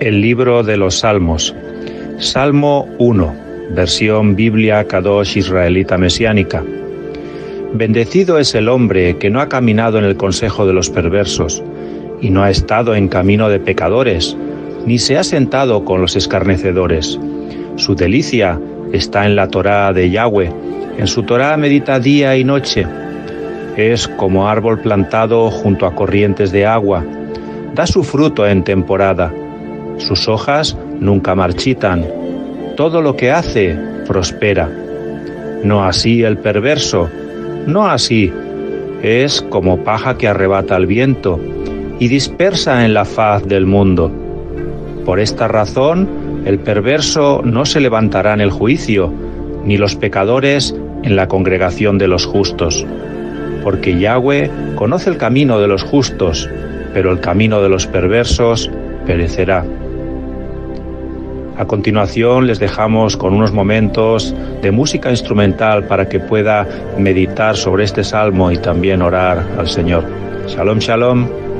El libro de los Salmos. Salmo 1, versión Biblia Kadosh Israelita Mesiánica. Bendecido es el hombre que no ha caminado en el consejo de los perversos, y no ha estado en camino de pecadores, ni se ha sentado con los escarnecedores. Su delicia está en la Torá de Yahweh, en su Torá medita día y noche. Es como árbol plantado junto a corrientes de agua, da su fruto en temporada, sus hojas nunca marchitan, todo lo que hace prospera. No así el perverso, no así, es como paja que arrebata el viento y dispersa en la faz del mundo. Por esta razón, el perverso no se levantará en el juicio, ni los pecadores en la congregación de los justos. Porque Yahweh conoce el camino de los justos, pero el camino de los perversos perecerá. A continuación les dejamos con unos momentos de música instrumental para que pueda meditar sobre este salmo y también orar al Señor. Shalom, shalom.